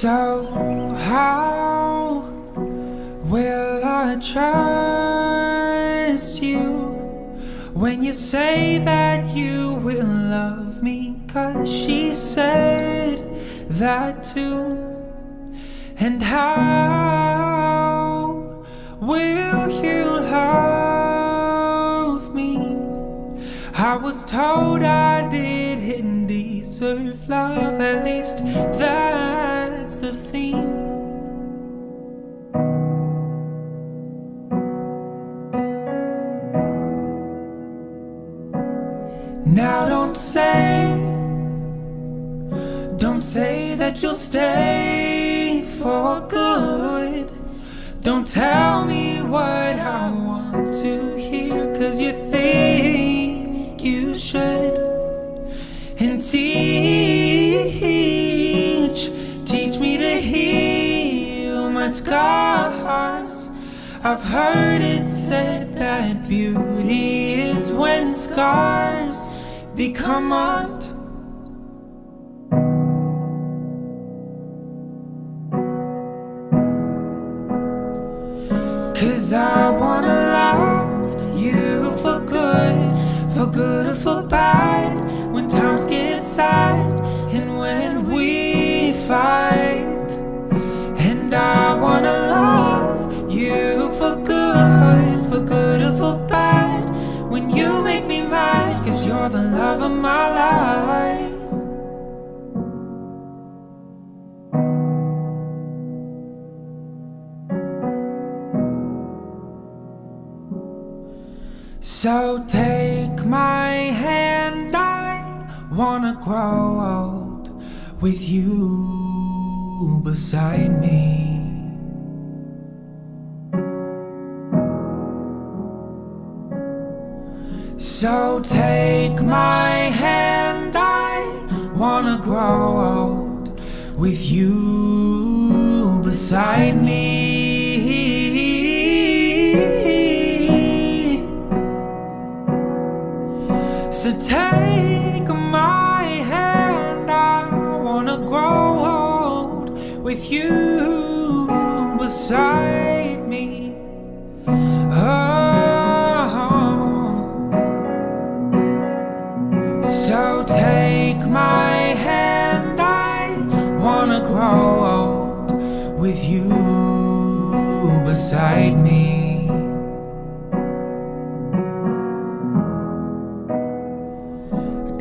So, how will I trust you when you say that you will love me? Cause she said that too. And how will you love me? I was told I didn't deserve love, at least that's Now don't say, don't say that you'll stay for good. Don't tell me what I want to hear, cause you think you should. And teach, teach me to heal my scars. I've heard it said that beauty is when scars become art. Cause I wanna you're the love of my life. So take my hand, I wanna grow old with you beside me. So take my hand, I wanna grow old with you beside me. So take my hand, I wanna grow old with you beside me. So take my hand, I wanna grow old with you beside me.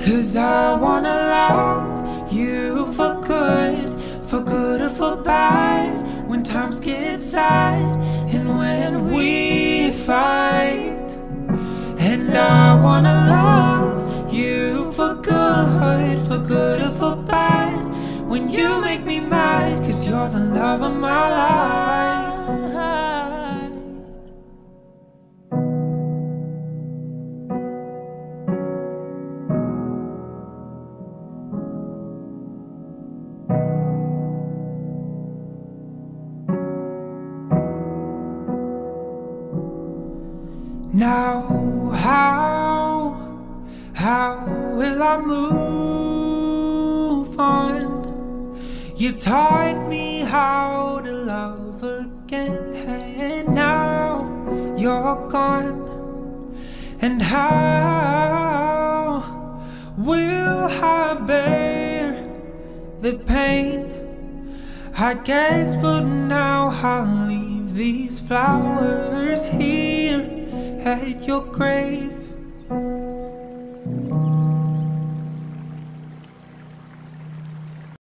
Cause I wanna love you for good, for good or for bad. When times get sad and when we fight. And I wanna love for good or for bad. When you make me mad, cause you're the love of my life. Now, how, how will I move You taught me how to love again, and now you're gone. And how will I bear the pain? I guess for now I'll leave these flowers here at your grave.